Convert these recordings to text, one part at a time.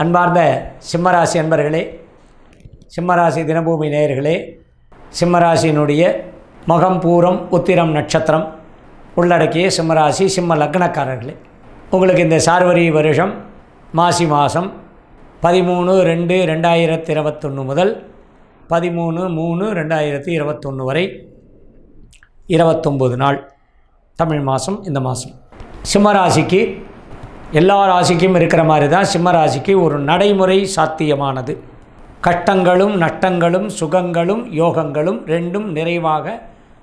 அன்பார்ந்த சிம்மராசி அன்பர்களே சிம்மராசி தினபூமி நேயர்களே சிம்மராசியினுடைய மகம் பூரம் உத்திரம் நட்சத்திரம் உள்ளடக்கிய சிம்மராசி சிம்ம லக்னக்காரர்களே உங்களுக்கு இந்த சார்வரி வருஷம் மாசி மாதம் பதிமூணு ரெண்டு ரெண்டாயிரத்தி இருபத்தொன்று முதல் பதிமூணு மூணு ரெண்டாயிரத்தி இருபத்தொன்று வரை இருபத்தொம்போது நாள் தமிழ் மாதம் இந்த மாதம் சிம்மராசிக்கு எல்லா ராசிக்கும் இருக்கிற மாதிரி தான் சிம்மராசிக்கு ஒரு நடைமுறை சாத்தியமானது. கஷ்டங்களும் நஷ்டங்களும் சுகங்களும் யோகங்களும் ரெண்டும் நிறைவாக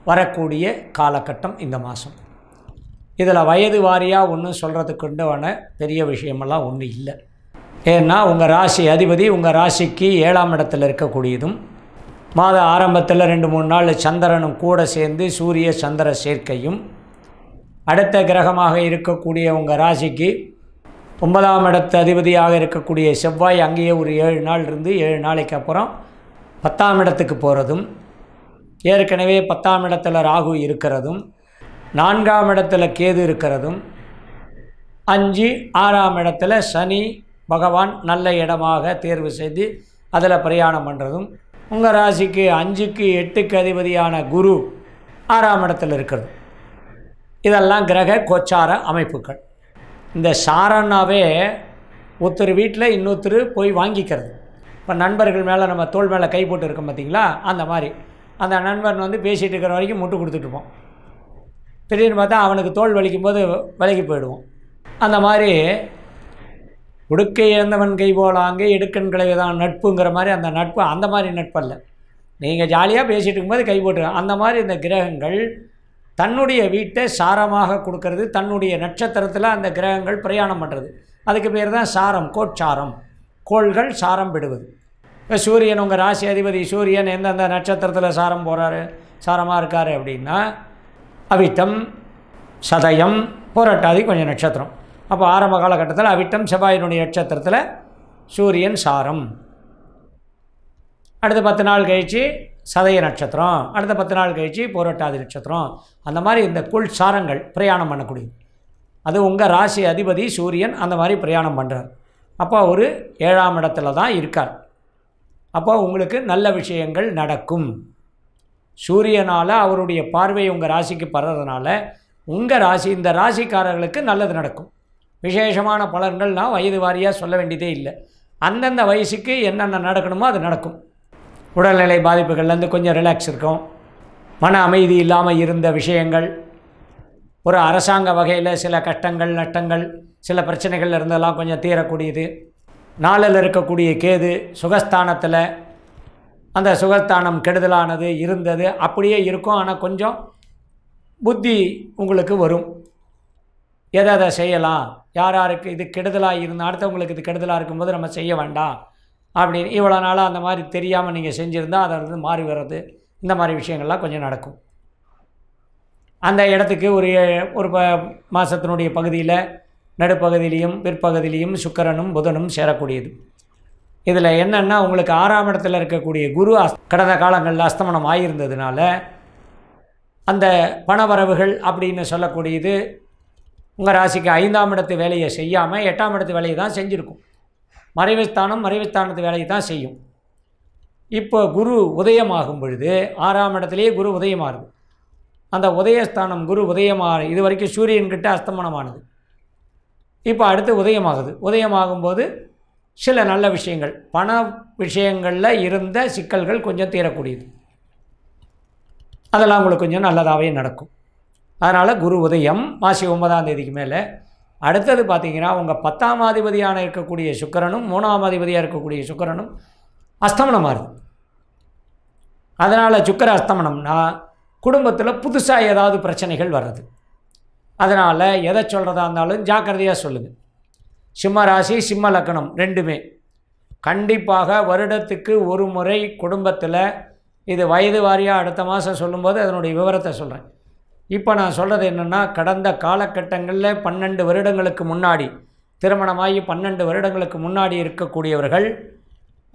வரக்கூடிய காலகட்டம் இந்த மாதம் இதில் வயது வாரியாக ஒன்றும் சொல்கிறதுக்குண்டான பெரிய விஷயமெல்லாம் ஒன்றும் இல்லை. ஏன்னா உங்கள் ராசி அதிபதி உங்கள் ராசிக்கு ஏழாம் இடத்துல இருக்கக்கூடியதும் மாத ஆரம்பத்தில் ரெண்டு மூணு நாள் சந்திரனும் கூட சேர்ந்து சூரிய சந்திர சேர்க்கையும் அடுத்த கிரகமாக இருக்கக்கூடிய உங்கள் ராசிக்கு ஒன்பதாம் இடத்து அதிபதியாக இருக்கக்கூடிய செவ்வாய் அங்கேயே ஒரு ஏழு நாள் இருந்து ஏழு நாளைக்கு அப்புறம் பத்தாம் இடத்துக்கு போகிறதும் ஏற்கனவே பத்தாம் இடத்துல ராகு இருக்கிறதும் நான்காம் இடத்துல கேது இருக்கிறதும் அஞ்சு ஆறாம் இடத்துல சனி பகவான் நல்ல இடமாக தேர்வு செய்து அதில் பிரயாணம் பண்ணுறதும் உங்கள் ராசிக்கு அஞ்சுக்கு எட்டுக்கு அதிபதியான குரு ஆறாம் இடத்துல இருக்கிறது. இதெல்லாம் கிரக கோச்சார அமைப்புகள். இந்த சாரன்னாவே ஒருத்தர் வீட்டில் இன்னொருத்தர் போய் வாங்கிக்கிறது. இப்போ நண்பர்கள் மேலே நம்ம தோல் மேலே கை போட்டு இருக்கோம் பார்த்தீங்களா அந்த மாதிரி. அந்த நண்பன் வந்து பேசிகிட்டு இருக்கிற வரைக்கும் முட்டு கொடுத்துட்ருப்போம் திடீர்னு பார்த்தா அவனுக்கு தோல் வலிக்கும் போது விலகி போயிடுவோம் அந்த மாதிரி உடுக்கை இழந்தவன் கை போலாங்க எடுக்கண்களை தான் நட்புங்கிற மாதிரி அந்த நட்பு அந்த மாதிரி நட்பல்ல. நீங்கள் ஜாலியாக பேசிகிட்டு இருக்கும்போது கை போட்டு அந்த மாதிரி இந்த கிரகங்கள் தன்னுடைய வீட்டை சாரமாக கொடுக்கறது தன்னுடைய நட்சத்திரத்தில் அந்த கிரகங்கள் பிரயாணம் பண்ணுறது அதுக்கு பேர் தான் சாரம் கோட்சாரம். கோள்கள் சாரம் விடுவது. இப்போ சூரியன் உங்கள் ராசி அதிபதி சூரியன் எந்தெந்த நட்சத்திரத்தில் சாரம் போகிறாரு சாரமாக இருக்கார் அப்படின்னா அவிட்டம் சதயம் போராட்டாதி கொஞ்சம் நட்சத்திரம். அப்போ ஆரம்ப காலகட்டத்தில் அவிட்டம் செவ்வாயினுடைய நட்சத்திரத்தில் சூரியன் சாரம். அடுத்த பத்து நாள் கழித்து சதய நட்சத்திரம் அடுத்த பத்து நாள் கழித்து போராட்டாதி நட்சத்திரம். அந்த மாதிரி இந்த குள் சாரங்கள் பிரயாணம் பண்ணக்கூடியது. அது உங்கள் ராசி அதிபதி சூரியன் அந்த மாதிரி பிரயாணம் பண்ணுறார் அப்போ ஒரு ஏழாம் இடத்துல தான் இருக்கார். அப்போ உங்களுக்கு நல்ல விஷயங்கள் நடக்கும். சூரியனால் அவருடைய பார்வை உங்கள் ராசிக்கு படுறதுனால உங்கள் ராசி இந்த ராசிக்காரர்களுக்கு நல்லது நடக்கும். விசேஷமான பலன்கள் நான் வயது வாரியாக சொல்ல வேண்டியதே இல்லை. அந்தந்த வயசுக்கு என்னென்ன நடக்கணுமோ அது நடக்கும். உடல்நிலை பாதிப்புகள்லேருந்து கொஞ்சம் ரிலாக்ஸ் இருக்கும். மன அமைதி இல்லாமல் இருந்த விஷயங்கள் ஒரு அரசாங்க வகையில் சில கஷ்டங்கள் நட்டங்கள் சில பிரச்சனைகள் இருந்தெல்லாம் கொஞ்சம் தீரக்கூடியது. நாளில் இருக்கக்கூடிய கேது சுகஸ்தானத்தில் அந்த சுகஸ்தானம் கெடுதலானது இருந்தது அப்படியே இருக்கும். ஆனால் கொஞ்சம் புத்தி உங்களுக்கு வரும். எதை அதை செய்யலாம்? யார் யாருக்கு இது கெடுதலாக இருந்தால் அடுத்தவங்களுக்கு இது கெடுதலாக இருக்கும்போது நம்ம செய்ய வேண்டாம். அப்படின்னு இவ்வளோ நாளாக அந்த மாதிரி தெரியாமல் நீங்கள் செஞ்சுருந்தால் அதை வந்து மாறி வர்றது இந்த மாதிரி விஷயங்கள்லாம் கொஞ்சம் நடக்கும். அந்த இடத்துக்கு ஒரு ஒரு ப மாதத்தினுடைய பகுதியில் நடுப்பகுதியிலையும் பிற்பகுதியிலையும் சுக்கரனும் புதனும் சேரக்கூடியது. இதில் என்னென்னா உங்களுக்கு ஆறாம் இடத்துல இருக்கக்கூடிய குரு அஸ் கடந்த காலங்களில் அஸ்தமனம் ஆகியிருந்ததுனால அந்த பணவரவுகள் அப்படின்னு சொல்லக்கூடியது உங்கள் ராசிக்கு ஐந்தாம் இடத்து வேலையை செய்யாமல் எட்டாம் இடத்து வேலையை தான் செஞ்சுருக்கும். மறைவுஸ்தானம் மறைவுஸ்தானத்து வேலையை தான் செய்யும். இப்போ குரு உதயமாகும் பொழுது ஆறாம் இடத்துலேயே குரு உதயமாகுது. அந்த உதயஸ்தானம் குரு உதயமாக இது வரைக்கும் சூரியன்கிட்ட அஸ்தமனமானது. இப்போ அடுத்து உதயமாகுது. உதயமாகும்போது சில நல்ல விஷயங்கள் பண விஷயங்களில் இருந்த சிக்கல்கள் கொஞ்சம் தீரக்கூடியது. அதெல்லாம் உங்களுக்கு கொஞ்சம் நல்லதாகவே நடக்கும். அதனால் குரு உதயம் மாசி ஒன்பதாம் தேதிக்கு மேலே அடுத்தது பார்த்திங்கன்னா உங்கள் பத்தாம் அதிபதியான இருக்கக்கூடிய சுக்கரனும் மூணாம் அதிபதியாக இருக்கக்கூடிய சுக்கரனும் அஸ்தமனம் மாறுது அதனால் சுக்கர அஸ்தமனம்னா குடும்பத்தில் புதுசாக ஏதாவது பிரச்சனைகள் வர்றது. அதனால் எதை சொல்கிறதா இருந்தாலும் ஜாக்கிரதையாக சொல்லுங்கள் சிம்ம ராசி சிம்ம லக்கணம் ரெண்டுமே. கண்டிப்பாக வருடத்துக்கு ஒரு முறை குடும்பத்தில் இது வயது வாரியாக அடுத்த மாதம் சொல்லும்போது அதனுடைய விவரத்தை சொல்கிறேன் இப்போ நான் சொல்கிறது என்னென்னா கடந்த காலகட்டங்களில் பன்னெண்டு வருடங்களுக்கு முன்னாடி திருமணமாகி பன்னெண்டு வருடங்களுக்கு முன்னாடி இருக்கக்கூடியவர்கள்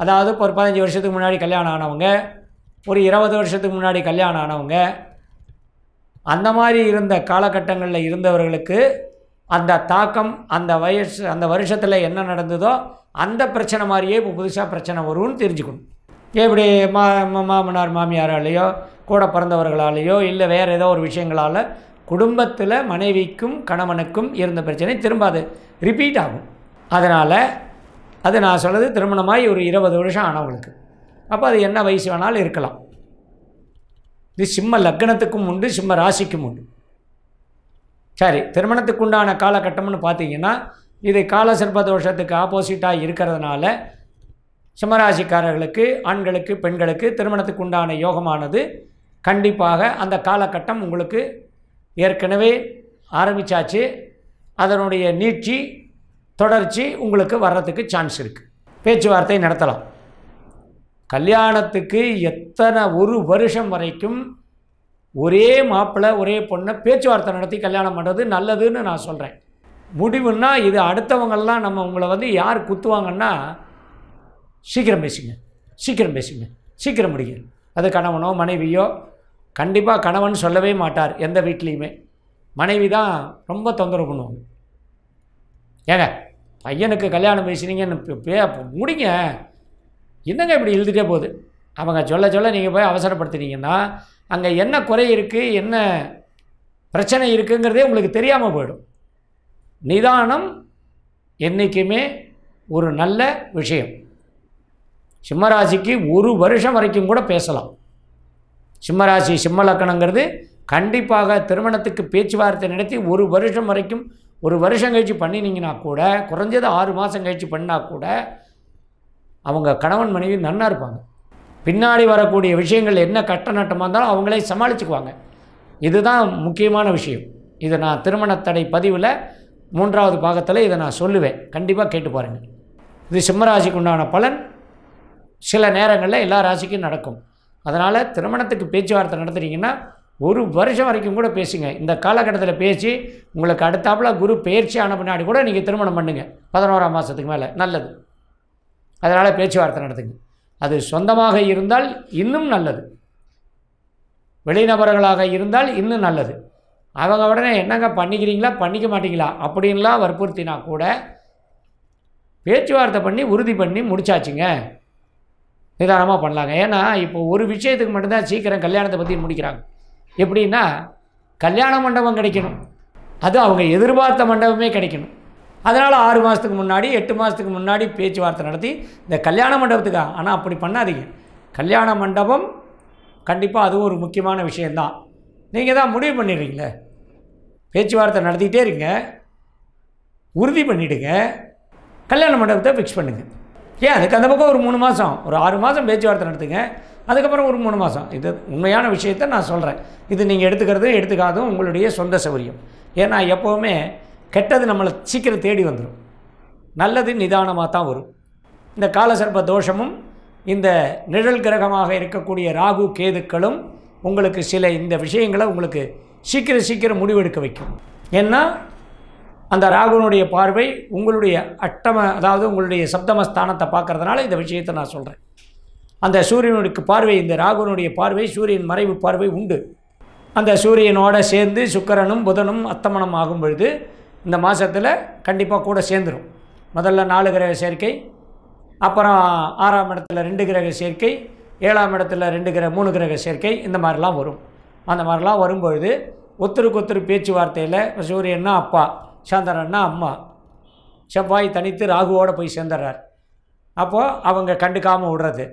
அதாவது ஒரு பதினஞ்சு வருஷத்துக்கு முன்னாடி கல்யாணம் ஆனவங்க ஒரு இருபது வருஷத்துக்கு முன்னாடி கல்யாணம் ஆனவங்க அந்த மாதிரி இருந்த காலகட்டங்களில் இருந்தவர்களுக்கு அந்த தாக்கம் அந்த வயசு அந்த வருஷத்தில் என்ன நடந்ததோ அந்த பிரச்சனை மாதிரியே இப்போ புதுசாக பிரச்சனை வரும்னு தெரிஞ்சுக்கணும். எப்படி மா மா- மாமனார் மாமியாராலேயோ கூட பிறந்தவர்களாலேயோ இல்லை வேறு ஏதோ ஒரு விஷயங்களால் குடும்பத்தில் மனைவிக்கும் கணவனுக்கும் இருந்த பிரச்சனை திரும்ப அது ரிப்பீட் ஆகும். அதனால் அது நான் சொல்கிறது திருமணமாகி ஒரு இருபது வருஷம் ஆனவங்களுக்கு அப்போ அது என்ன வயசு வேணாலும் இருக்கலாம். இது சிம்ம லக்னத்துக்கும் உண்டு சிம்ம ராசிக்கும் உண்டு. சரி திருமணத்துக்கு உண்டான காலகட்டம்னு பார்த்தீங்கன்னா இது கால சர்ப்ப தோஷத்துக்கு ஆப்போசிட்டாக இருக்கிறதுனால சிம்மராசிக்காரர்களுக்கு ஆண்களுக்கு பெண்களுக்கு திருமணத்துக்கு உண்டான யோகமானது கண்டிப்பாக அந்த காலகட்டம் உங்களுக்கு ஏற்கனவே ஆரம்பித்தாச்சு அதனுடைய நீட்சி தொடர்ச்சி உங்களுக்கு வர்றதுக்கு சான்ஸ் இருக்குது பேச்சுவார்த்தை நடத்தலாம். கல்யாணத்துக்கு எத்தனை ஒரு வருஷம் வரைக்கும் ஒரே மாப்பிள்ளை ஒரே பொண்ணை பேச்சுவார்த்தை நடத்தி கல்யாணம் பண்ணுறது நல்லதுன்னு நான் சொல்கிறேன் முடிவுன்னா இது அடுத்தவங்கள்லாம் நம்ம உங்களை வந்து யார் குத்துவாங்கன்னா சீக்கிரம் பேசுங்க. சீக்கிரம் பேசுங்க. சீக்கிரம் முடிங்க. அது கணவனோ மனைவியோ கண்டிப்பாக கணவன் சொல்லவே மாட்டார் எந்த வீட்லேயுமே. மனைவி தான் ரொம்ப தொந்தரவு பண்ணுவாங்க. ஏங்க பையனுக்கு கல்யாணம் பேசினீங்கன்னு பே- முடிங்க. என்னங்க இப்படி எழுதிட்டே போகுது? அவங்க சொல்ல சொல்ல நீங்கள் போய் அவசரப்படுத்துனீங்கன்னா அங்கே என்ன குறை இருக்குது என்ன பிரச்சனை இருக்குங்கிறதே உங்களுக்கு தெரியாமல் போயிடும். நிதானம் என்றைக்குமே ஒரு நல்ல விஷயம். சிம்மராசிக்கு ஒரு வருஷம் வரைக்கும் கூட பேசலாம். சிம்மராசி சிம்ம லக்கணங்கிறது கண்டிப்பாக திருமணத்துக்கு பேச்சுவார்த்தை நடத்தி ஒரு வருஷம் வரைக்கும் ஒரு வருஷம் கழித்து பண்ணினீங்கன்னா கூட குறைஞ்சது ஆறு மாதம் கழித்து பண்ணால் கூட அவங்க கணவன் மனைவி நன்னா இருப்பாங்க. பின்னாடி வரக்கூடிய விஷயங்கள் என்ன கட்ட நட்டமாக இருந்தாலும் அவங்களே சமாளிச்சுக்குவாங்க. இதுதான் முக்கியமான விஷயம். இதை நான் திருமணத்தடை பதிவில் மூன்றாவது பாகத்தில் இதை நான் சொல்லுவேன். கண்டிப்பாக கேட்டு பாருங்கள் இது சிம்மராசிக்கு உண்டான பலன். சில நேரங்களில் எல்லா ராசிக்கும் நடக்கும். அதனால் திருமணத்துக்கு பேச்சுவார்த்தை நடத்துகிறீங்கன்னா ஒரு வருஷம் வரைக்கும் கூட பேசுங்க. இந்த காலகட்டத்தில் பேசி உங்களுக்கு அடுத்தாப்புல குரு பயிற்சி ஆன பின்னாடி கூட நீங்கள் திருமணம் பண்ணுங்க. பதினோராம் மாதத்துக்கு மேலே. நல்லது. அதனால் பேச்சுவார்த்தை நடத்துங்க. அது சொந்தமாக இருந்தால் இன்னும் நல்லது. வெளிநபர்களாக இருந்தால் இன்னும் நல்லது. அவங்க உடனே என்னங்க பண்ணிக்கிறீங்களா? பண்ணிக்க மாட்டீங்களா? அப்படின்லாம் வற்புறுத்தினா கூட பேச்சுவார்த்தை பண்ணி உறுதி பண்ணி முடிச்சாச்சுங்க. நிதானமாக பண்ணலாங்க. ஏன்னா இப்போ ஒரு விஷயத்துக்கு மட்டும்தான் சீக்கிரம் கல்யாணத்தை பற்றி முடிக்கிறாங்க. எப்படின்னா கல்யாண மண்டபம் கிடைக்கணும். அது அவங்க எதிர்பார்த்த மண்டபமே கிடைக்கணும். அதனால் ஆறு மாதத்துக்கு முன்னாடி எட்டு மாதத்துக்கு முன்னாடி பேச்சுவார்த்தை நடத்தி இந்த கல்யாண மண்டபத்துக்கா ஆனால் அப்படி பண்ணாதீங்க. கல்யாண மண்டபம் கண்டிப்பாக அதுவும் ஒரு முக்கியமான விஷயந்தான் நீங்கள் தான் முடிவு பண்ணிடுறீங்களே. பேச்சுவார்த்தை நடத்திக்கிட்டே இருங்க. உறுதி பண்ணிவிடுங்க கல்யாண மண்டபத்தை ஃபிக்ஸ் பண்ணுங்கள் ஏன் அதுக்கு அந்த பக்கம் ஒரு மூணு மாதம் ஒரு ஆறு மாதம் பேச்சுவார்த்தை நடத்துங்க. அதுக்கப்புறம் ஒரு மூணு மாதம் இது உண்மையான விஷயத்தை நான் சொல்கிறேன் இது நீங்கள் எடுத்துக்கிறது எடுத்துக்காதும் உங்களுடைய சொந்த சௌகரியம். ஏன்னா எப்போவுமே கெட்டது நம்மளை சீக்கிரம் தேடி வந்துடும் நல்லது நிதானமாக தான் வரும். இந்த காலசர்ப்ப தோஷமும் இந்த நிழல் கிரகமாக இருக்கக்கூடிய ராகு கேதுக்களும் உங்களுக்கு சில இந்த விஷயங்களை உங்களுக்கு சீக்கிரம் சீக்கிரம் முடிவெடுக்க வைக்கும். ஏன்னா அந்த ராகுனுடைய பார்வை உங்களுடைய அட்டம அதாவது உங்களுடைய சப்தம ஸ்தானத்தை பார்க்கறதுனால இந்த விஷயத்தை நான் சொல்கிறேன் அந்த சூரியனுடைய பார்வை இந்த ராகுனுடைய பார்வை சூரியன் மறைவு பார்வை உண்டு. அந்த சூரியனோட சேர்ந்து சுக்கரனும் புதனும் அத்தமனம் ஆகும் பொழுது இந்த மாதத்தில் கண்டிப்பாக கூட சேர்ந்துடும் முதல்ல நாலு கிரக சேர்க்கை அப்புறம் ஆறாம் இடத்துல ரெண்டு கிரக சேர்க்கை ஏழாம் இடத்துல ரெண்டு கிரக மூணு கிரக சேர்க்கை இந்த மாதிரிலாம் வரும். அந்த மாதிரிலாம் வரும்பொழுது ஒருத்தருக்கு ஒருத்தர் பேச்சுவார்த்தையில் சூரியன்னா அப்பா. சந்திரன்னா அம்மா. செவ்வாய் தனித்து ராகுவோடு போய் சேர்ந்துடுறார் அப்போது அவங்க கண்டுக்காமல் விடுறது.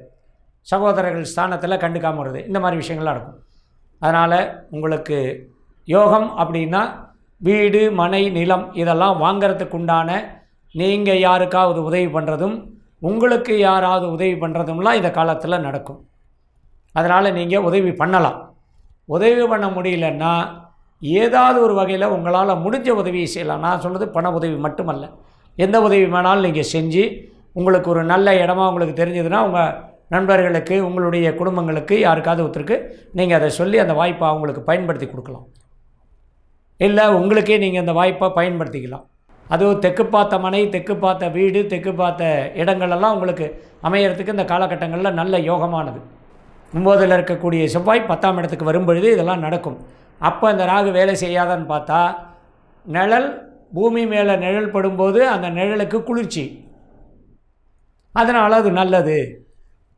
சகோதரர்கள் ஸ்தானத்தில் கண்டுக்காமல் விடுறது. இந்த மாதிரி விஷயங்கள்லாம் நடக்கும். அதனால் உங்களுக்கு யோகம் அப்படின்னா வீடு மனை நிலம் இதெல்லாம் வாங்கிறதுக்கு உண்டான நீங்கள் யாருக்காவது உதவி பண்ணுறதும் உங்களுக்கு யாராவது உதவி பண்ணுறதும்லாம் இந்த காலத்தில் நடக்கும். அதனால் நீங்கள் உதவி பண்ணலாம். உதவி பண்ண முடியலன்னா ஏதாவது ஒரு வகையில் உங்களால் முடிஞ்ச உதவியை செய்யலாம். நான் சொன்னது பண உதவி மட்டுமல்ல. எந்த உதவி வேணாலும் நீங்கள் செஞ்சு உங்களுக்கு ஒரு நல்ல இடமா உங்களுக்கு தெரிஞ்சதுன்னா உங்கள் நண்பர்களுக்கு உங்களுடைய குடும்பங்களுக்கு யாருக்காவது ஒருத்தருக்கு நீங்கள் அதை சொல்லி அந்த வாய்ப்பை அவங்களுக்கு பயன்படுத்தி கொடுக்கலாம். இல்லை உங்களுக்கே நீங்கள் அந்த வாய்ப்பை பயன்படுத்திக்கலாம். அதுவும் தெற்கு பார்த்த மனை தெற்கு பார்த்த வீடு தெற்கு பார்த்த இடங்களெல்லாம் உங்களுக்கு அமையறதுக்கு இந்த காலகட்டங்களில் நல்ல யோகமானது. ஒம்போதில் இருக்கக்கூடிய செவ்வாய் பத்தாம் இடத்துக்கு வரும்பொழுது இதெல்லாம் நடக்கும். அப்போ இந்த ராகு வேலை செய்யாதான்னு பார்த்தா நிழல் பூமி மேலே நிழல் படும்போது அந்த நிழலுக்கு குளிர்ச்சி. அதனால் அது நல்லது.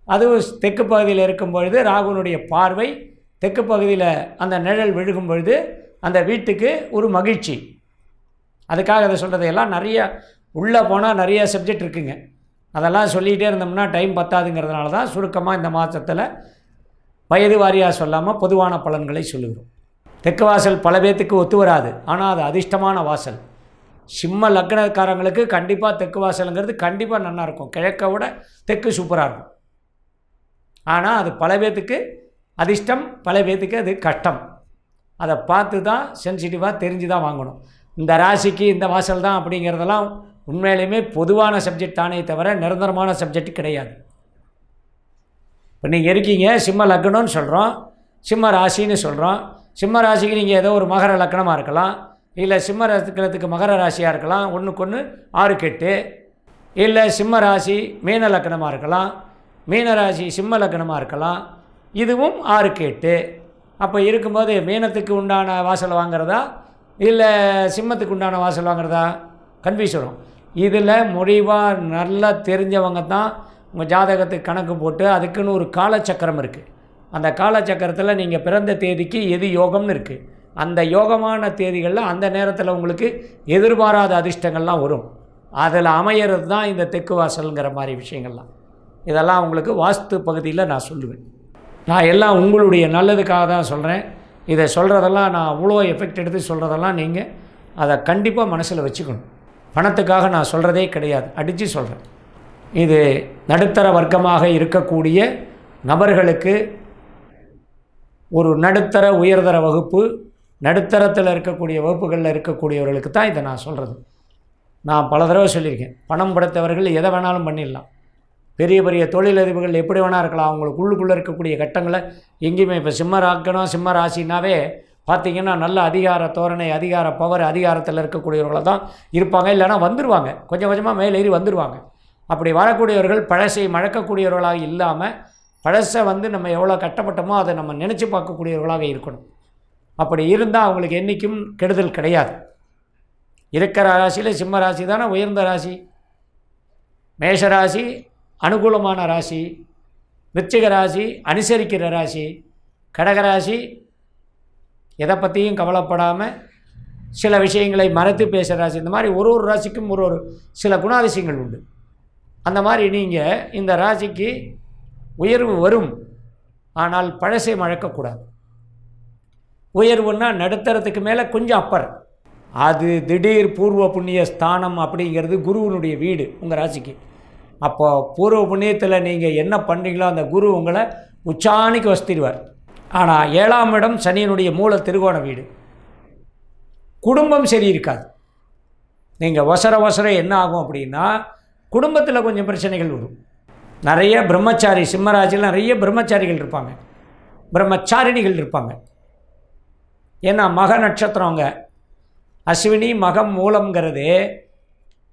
அதுவும் தெற்கு பகுதியில் இருக்கும் பொழுது ராகுனுடைய பார்வை தெற்கு பகுதியில் அந்த நிழல் விழுகும் பொழுது அந்த வீட்டுக்கு ஒரு மகிழ்ச்சி. அதுக்காக அதை சொல்கிறதையெல்லாம் நிறைய உள்ளே போனால் நிறைய சப்ஜெக்ட் இருக்குங்க. அதெல்லாம் சொல்லிகிட்டே இருந்தோம்னா டைம் பத்தாதுங்கிறதுனால தான் சுருக்கமாக இந்த மாதத்தில் வயது வாரியாக சொல்லாமல் பொதுவான பலன்களை சொல்லுகிறோம். தெற்கு வாசல் பல பேர்த்துக்கு ஒத்து வராது. ஆனால் அது அதிர்ஷ்டமான வாசல். சிம்ம லக்னக்காரங்களுக்கு கண்டிப்பாக தெற்கு வாசலுங்கிறது கண்டிப்பாக நல்லா இருக்கும். கிழக்க விட தெற்கு சூப்பராக இருக்கும். ஆனால் அது பல பேர்த்துக்கு அதிர்ஷ்டம் பல பேர்த்துக்கு அது கஷ்டம். அதை பார்த்து தான் சென்சிட்டிவாக தெரிஞ்சு தான் வாங்கணும். இந்த ராசிக்கு இந்த வாசல் தான் அப்படிங்கிறதெல்லாம் உண்மையிலுமே பொதுவான சப்ஜெக்ட் தானே தவிர நிரந்தரமான சப்ஜெக்ட் கிடையாது. இப்போ நீங்கள் இருக்கீங்க சிம்ம லக்னம்னு சொல்கிறோம் சிம்ம ராசின்னு சொல்கிறோம் சிம்ம ராசிக்கு நீங்கள் ஏதோ ஒரு மகர லக்னமாக இருக்கலாம். இல்லை சிம்ம லக்னத்துக்கு மகர ராசியாக இருக்கலாம். ஒன்றுக்கு ஒன்று ஆறு கெட்டு. இல்லை சிம்ம ராசி மீன லக்னமாக இருக்கலாம். மீன ராசி சிம்ம லக்னமாக இருக்கலாம். இதுவும் ஆறு கேட்டு. அப்போ இருக்கும்போது மீனத்துக்கு உண்டான வாசல் வாங்குறதா? இல்லை சிம்மத்துக்கு உண்டான வாசல் வாங்குறதா? கன்ஃபியூஸ் வரும் இதில் முடிவாக நல்லா தெரிஞ்சவங்க தான் உங்கள் ஜாதகத்துக்கு கணக்கு போட்டு அதுக்குன்னு ஒரு காலச்சக்கரம் இருக்குது அந்த காலச்சக்கரத்தில் நீங்கள் பிறந்த தேதிக்கு எது யோகம்னு இருக்குது அந்த யோகமான தேதிகளில் அந்த நேரத்தில் உங்களுக்கு எதிர்பாராத அதிர்ஷ்டங்கள்லாம் வரும். அதில் அமையிறது தான் இந்த தெற்கு வாசல்ங்கிற மாதிரி விஷயங்கள்லாம். இதெல்லாம் உங்களுக்கு வாஸ்து பகுதியில் நான் சொல்லுவேன். நான் எல்லாம் உங்களுடைய நல்லதுக்காக தான் சொல்கிறேன் இதை சொல்கிறதெல்லாம் நான் அவ்வளோ எஃபெக்ட் எடுத்து சொல்கிறதெல்லாம் நீங்கள் அதை கண்டிப்பாக மனசில் வச்சுக்கணும். பணத்துக்காக நான் சொல்கிறதே கிடையாது. அடித்து சொல்கிறேன் இது நடுத்தர வர்க்கமாக இருக்கக்கூடிய நபர்களுக்கு ஒரு நடுத்தர உயர்தர வகுப்பு நடுத்தரத்தில் இருக்கக்கூடிய வகுப்புகளில் இருக்கக்கூடியவர்களுக்கு தான் இதை நான் சொல்கிறது நான் பல தடவை சொல்லியிருக்கேன். பணம் படைத்தவர்கள் எதை வேணாலும் பண்ணிடலாம். பெரிய பெரிய தொழிலதிபர்கள் எப்படி வேணால் இருக்கலாம். அவங்களுக்கு உள்ளுக்குள்ளே இருக்கக்கூடிய கட்டங்களை எங்கேயுமே இப்போ சிம்ம ராக்கணும் சிம்ம ராசினாவே பார்த்திங்கன்னா நல்ல அதிகார தோரணை அதிகார பவர் அதிகாரத்தில் இருக்கக்கூடியவர்களாக தான் இருப்பாங்க. இல்லைன்னா வந்துடுவாங்க கொஞ்சம் கொஞ்சமாக மேலேறி வந்துடுவாங்க அப்படி வரக்கூடியவர்கள் பழசை மழக்கக்கூடியவர்களாக இல்லாமல் பழசை வந்து நம்ம எவ்வளோ கட்டப்பட்டோமோ அதை நம்ம நினச்சி பார்க்கக்கூடியவர்களாக இருக்கணும். அப்படி இருந்தால் அவங்களுக்கு என்றைக்கும் கெடுதல் கிடையாது. இருக்கிற ராசியில் சிம்ம ராசி தானே உயர்ந்த ராசி. மேஷ ராசி அனுகூலமான ராசி. விருச்சிக ராசி அனுசரிக்கிற ராசி. கடகராசி எதை பற்றியும் கவலைப்படாமல் சில விஷயங்களை மறைத்து பேசுகிற ராசி. இந்த மாதிரி ஒரு ஒரு ராசிக்கும் ஒரு ஒரு சில குணாதிசயங்கள் உண்டு. அந்த மாதிரி நீங்கள் இந்த ராசிக்கு உயர்வு வரும். ஆனால் பழசை மழக்கக்கூடாது. உயர்வுன்னா நடுத்தரத்துக்கு மேலே கொஞ்சம் அப்பர் அது திடீர் பூர்வ புண்ணிய ஸ்தானம் அப்படிங்கிறது குருவினுடைய வீடு உங்கள் ராசிக்கு. அப்போ பூர்வ புண்ணியத்தில் நீங்கள் என்ன பண்ணுறீங்களோ அந்த குரு உங்களை உச்சாணிக்கு வசத்திடுவார். ஆனால் ஏழாம் இடம் சனியினுடைய மூல திருகோண வீடு. குடும்பம் சரி இருக்காது. நீங்கள் வசர வசர என்ன ஆகும் அப்படின்னா குடும்பத்தில் கொஞ்சம் பிரச்சனைகள் வரும். நிறைய பிரம்மச்சாரி சிம்மராஜில் நிறைய பிரம்மச்சாரிகள் இருப்பாங்க. பிரம்மச்சாரிணிகள் இருப்பாங்க. ஏன்னா மக நட்சத்திரங்க அஸ்வினி மகம் மூலம்ங்கிறது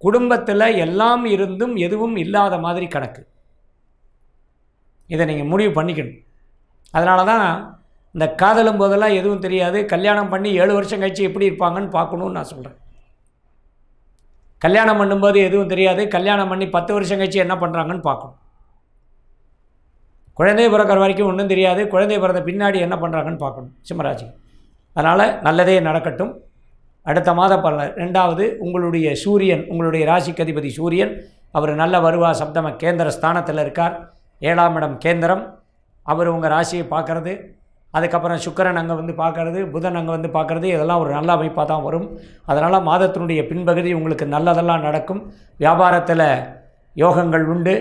குடும்பத்தில் எல்லாம் இருந்தும் எதுவும் இல்லாத மாதிரி கணக்கு. இதை நீங்கள் முடிவு பண்ணிக்கணும். அதனால தான் இந்த காதலும் போதெல்லாம் எதுவும் தெரியாது. கல்யாணம் பண்ணி ஏழு வருஷம் கழிச்சு எப்படி இருப்பாங்கன்னு பார்க்கணுன்னு நான் சொல்கிறேன் கல்யாணம் பண்ணும்போது எதுவும் தெரியாது. கல்யாணம் பண்ணி பத்து வருஷம் கழிச்சு என்ன பண்ணுறாங்கன்னு பார்க்கணும். குழந்தை பிறக்கிற வரைக்கும் ஒன்றும் தெரியாது. குழந்தை பிறந்த பின்னாடி என்ன பண்ணுறாங்கன்னு பார்க்கணும். சிம்மராஜி அதனால் நல்லதே நடக்கட்டும். அடுத்த மாத பல ரெண்டாவது உங்களுடைய சூரியன் உங்களுடைய ராசிக்கதிபதி சூரியன் அவர் நல்ல வருவா சப்தம கேந்திர ஸ்தானத்தில் இருக்கார். ஏழாம் இடம் கேந்திரம். அவர் உங்கள் ராசியை பார்க்குறது. அதுக்கப்புறம் சுக்கரன் அங்கே வந்து பார்க்கறது புதன் அங்கே வந்து பார்க்குறது இதெல்லாம் ஒரு நல்ல அமைப்பாக தான் வரும். அதனால் மாதத்தினுடைய பின்பகுதி உங்களுக்கு நல்லதெல்லாம் நடக்கும். வியாபாரத்தில் யோகங்கள் உண்டு.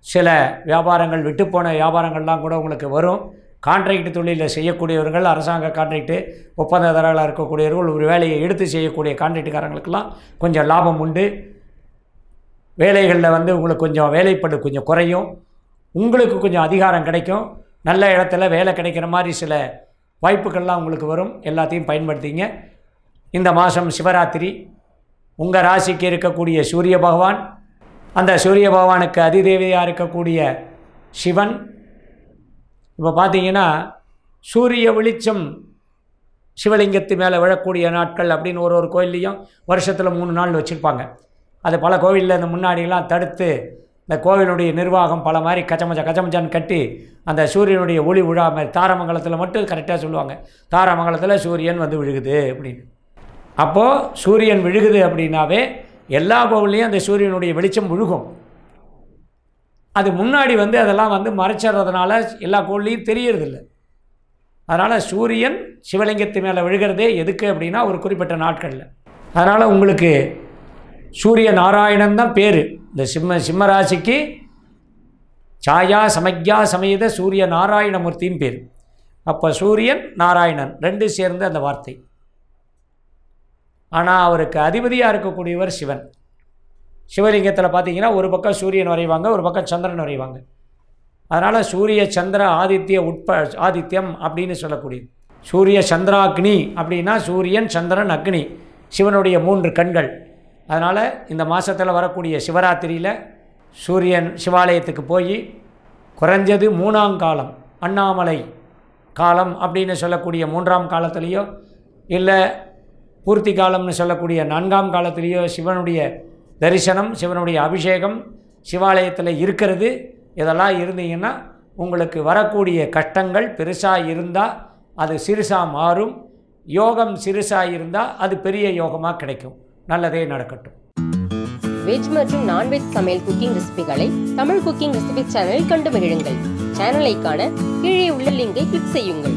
சில வியாபாரங்கள் விட்டுப்போன வியாபாரங்கள்லாம் கூட உங்களுக்கு வரும். கான்ட்ராக்ட் தொழிலில் செய்யக்கூடியவர்கள் அரசாங்க கான்ட்ராக்டு ஒப்பந்ததாரர்களாக இருக்கக்கூடியவர்கள் ஒரு வேலையை எடுத்து செய்யக்கூடிய கான்ட்ராக்டுக்காரங்களுக்கெல்லாம் கொஞ்சம் லாபம் உண்டு. வேலைகளில் வந்து உங்களுக்கு கொஞ்சம் வேலைப்படு கொஞ்சம் குறையும். உங்களுக்கு கொஞ்சம் அதிகாரம் கிடைக்கும். நல்ல இடத்துல வேலை கிடைக்கிற மாதிரி சில வாய்ப்புகள்லாம் உங்களுக்கு வரும். எல்லாத்தையும் பயன்படுத்திங்க. இந்த மாதம் சிவராத்திரி. உங்கள் ராசிக்கு இருக்கக்கூடிய சூரிய பகவான் அந்த சூரிய பகவானுக்கு அதிதேவியாக இருக்கக்கூடிய சிவன். இப்போ பார்த்தீங்கன்னா சூரிய வெளிச்சம் சிவலிங்கத்து மேலே விழக்கூடிய நாட்கள் அப்படின்னு ஒரு ஒரு கோயில்லையும் வருஷத்தில் மூணு நாள் வச்சுருப்பாங்க. அது பல கோவிலில் இந்த முன்னாடிலாம் தடுத்து இந்த கோவிலுடைய நிர்வாகம் பல மாதிரி கச்சமச்சா கச்சமச்சான்னு கட்டி அந்த சூரியனுடைய ஒளி விழாமல் தாரமங்கலத்தில் மட்டும் கரெக்டாக சொல்லுவாங்க. தாரமங்கலத்தில் சூரியன் வந்து விழுகுது அப்படின்னு. அப்போது சூரியன் விழுகுது அப்படின்னாவே எல்லா கோவில்லையும் அந்த சூரியனுடைய வெளிச்சம் விழுகும் அது முன்னாடி வந்து அதெல்லாம் வந்து மறைச்சிடுறதுனால எல்லா கோவில்லையும் தெரியறதில்ல. அதனால் சூரியன் சிவலிங்கத்து மேலே விழுகிறதே எதுக்கு அப்படின்னா ஒரு குறிப்பிட்ட நாட்களில். அதனால் உங்களுக்கு சூரிய நாராயணன் தான் பேர். இந்த சிம்ம சிம்மராசிக்கு சாயா சமக்யா சமேத சூரிய நாராயணமூர்த்தியும் பேர். அப்போ சூரியன் நாராயணன் ரெண்டு சேர்ந்து அந்த வார்த்தை. ஆனால் அவருக்கு அதிபதியாக இருக்கக்கூடியவர் சிவன். சிவலிங்கத்தில் பார்த்தீங்கன்னா ஒரு பக்கம் சூரியன் வரைவாங்க ஒரு பக்கம் சந்திரன் வரைவாங்க. அதனால் சூரிய சந்திர ஆதித்ய உட்ப ஆதித்யம் அப்படின்னு சொல்லக்கூடியது. சூரிய சந்திராக்னி அப்படின்னா சூரியன் சந்திரன் அக்னி சிவனுடைய மூன்று கண்கள். அதனால் இந்த மாதத்தில் வரக்கூடிய சிவராத்திரியில் சூரியன் சிவாலயத்துக்கு போய் குறைஞ்சது மூணாம் காலம் அண்ணாமலை காலம் அப்படின்னு சொல்லக்கூடிய மூன்றாம் காலத்துலேயோ இல்லை பூர்த்தி காலம்னு சொல்லக்கூடிய நான்காம் காலத்திலேயோ சிவனுடைய தரிசனம் சிவனுடைய அபிஷேகம் சிவாலயத்தில் இருக்கிறது இதெல்லாம் இருந்தீங்கன்னா உங்களுக்கு வரக்கூடிய கஷ்டங்கள் பெருசாக இருந்தால் அது சிறுசாக மாறும். யோகம் சிறுசாக இருந்தால் அது பெரிய யோகமாக கிடைக்கும். நல்லதே நடக்கட்டும். வெஜ் மற்றும் நான்வெஜ் சமையல் குக்கிங் ரெசிபிகளை தமிழ் குக்கிங் ரெசிபி சேனலில் கண்டு மகிழுங்கள். சேனலை காண கீழே உள்ள லிங்கை கிளிக் செய்யுங்கள்.